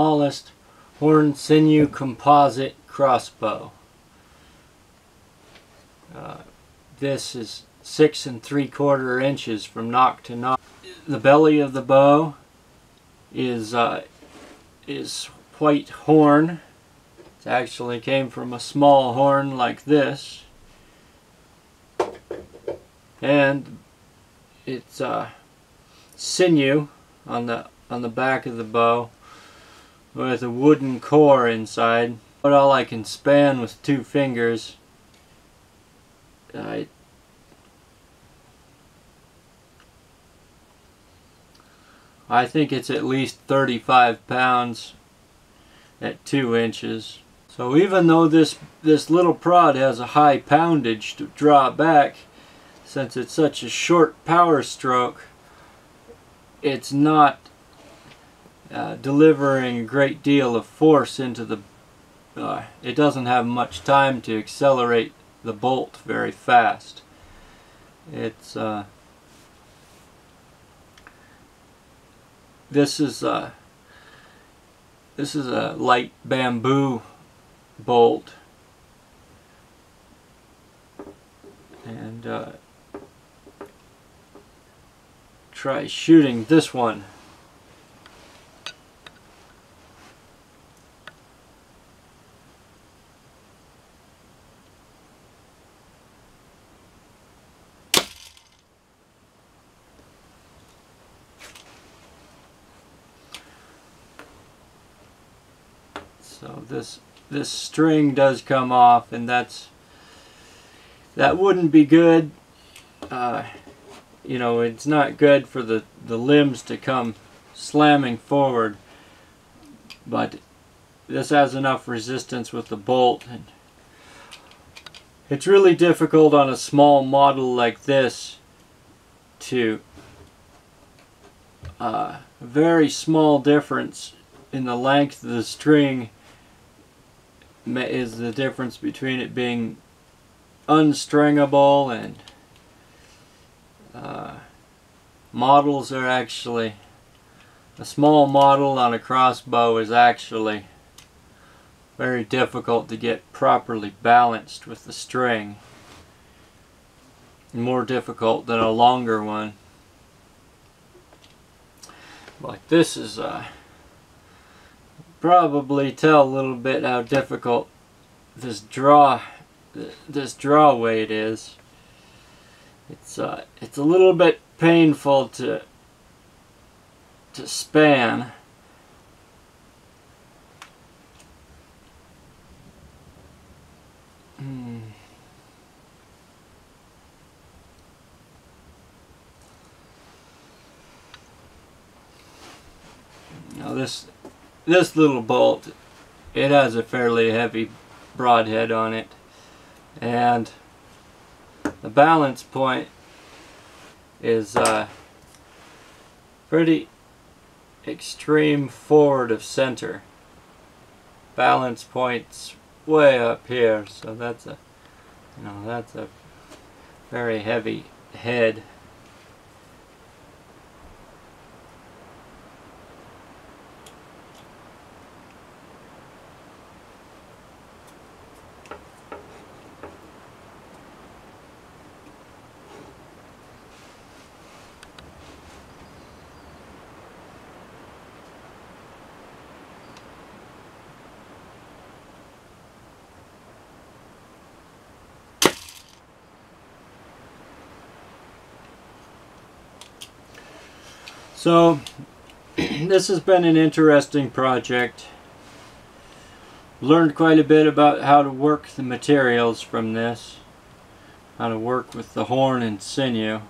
smallest horn sinew composite crossbow. Uh, this is six and three quarter inches from nock to nock. The belly of the bow is uh, is white horn. It actually came from a small horn like this. And it's uh, sinew on the on the back of the bow with a wooden core inside. But all I can span with two fingers. I I think it's at least 35 pounds at 2 inches. So even though this, this little prod has a high poundage to draw back, since it's such a short power stroke, it's not uh, delivering a great deal of force into the uh, it doesn't have much time to accelerate the bolt very fast. It's uh, this is a uh, this is a light bamboo bolt. And uh, try shooting this one So this this string does come off and that's that wouldn't be good. Uh, you know, it's not good for the, the limbs to come slamming forward. But this has enough resistance with the bolt. And it's really difficult on a small model like this to uh, a very small difference in the length of the string is the difference between it being unstringable and uh, models are actually a small model on a crossbow is actually very difficult to get properly balanced with the string. More difficult than a longer one. Like this is uh, probably tell a little bit how difficult this draw this draw weight is. It's uh, it's a little bit painful to to span. Hmm. Now this this little bolt, it has a fairly heavy broadhead on it. And the balance point is uh, pretty extreme forward of center. Balance point's way up here, so that's a, you know, that's a very heavy head. So this has been an interesting project. Learned quite a bit about how to work the materials from this. How to work with the horn and sinew.